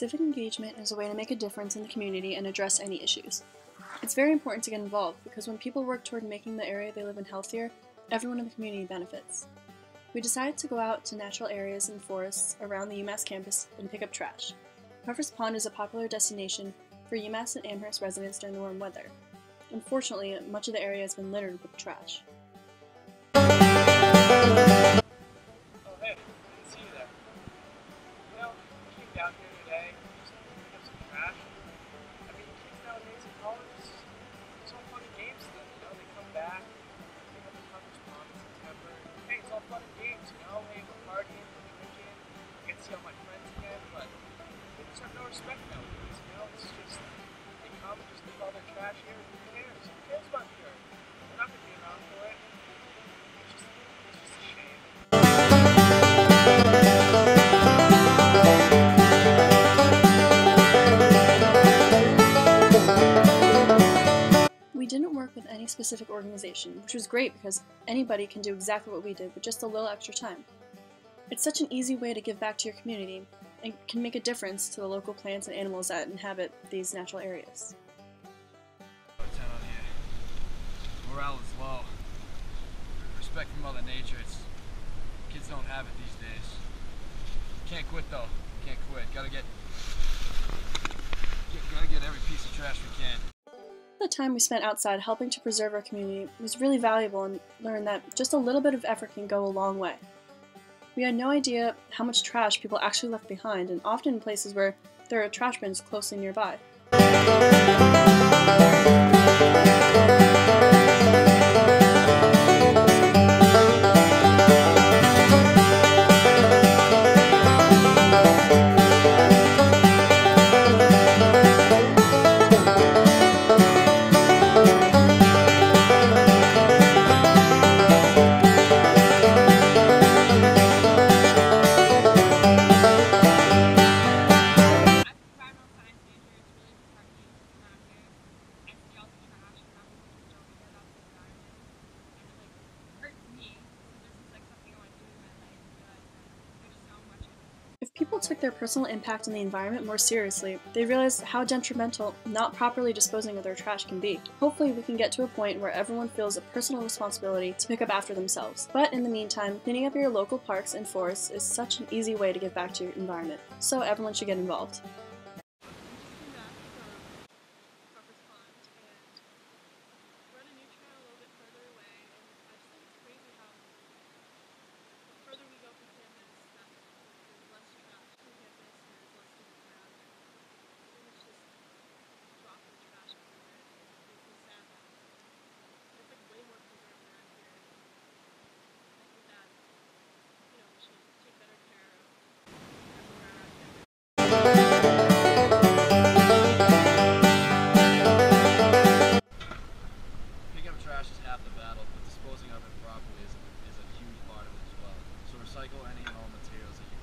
Civic engagement is a way to make a difference in the community and address any issues. It's very important to get involved because when people work toward making the area they live in healthier, everyone in the community benefits. We decided to go out to natural areas and forests around the UMass campus and pick up trash. Puffer's Pond is a popular destination for UMass and Amherst residents during the warm weather. Unfortunately, much of the area has been littered with trash. See all my friends again, but they just have no respect nowadays, specific organization, which was great because anybody can do exactly what we did with just a little extra time. It's such an easy way to give back to your community and can make a difference to the local plants and animals that inhabit these natural areas. Morale is low. Respect for Mother Nature. It's kids don't have it these days. Can't quit though. Can't quit. Gotta get, get gotta get every piece of trash we can. The time we spent outside helping to preserve our community was really valuable and learned that just a little bit of effort can go a long way. We had no idea how much trash people actually left behind, and often in places where there are trash bins closely nearby. Took their personal impact on the environment more seriously, they realized how detrimental not properly disposing of their trash can be. Hopefully, we can get to a point where everyone feels a personal responsibility to pick up after themselves. But in the meantime, cleaning up your local parks and forests is such an easy way to give back to your environment, so everyone should get involved. finding all materials that you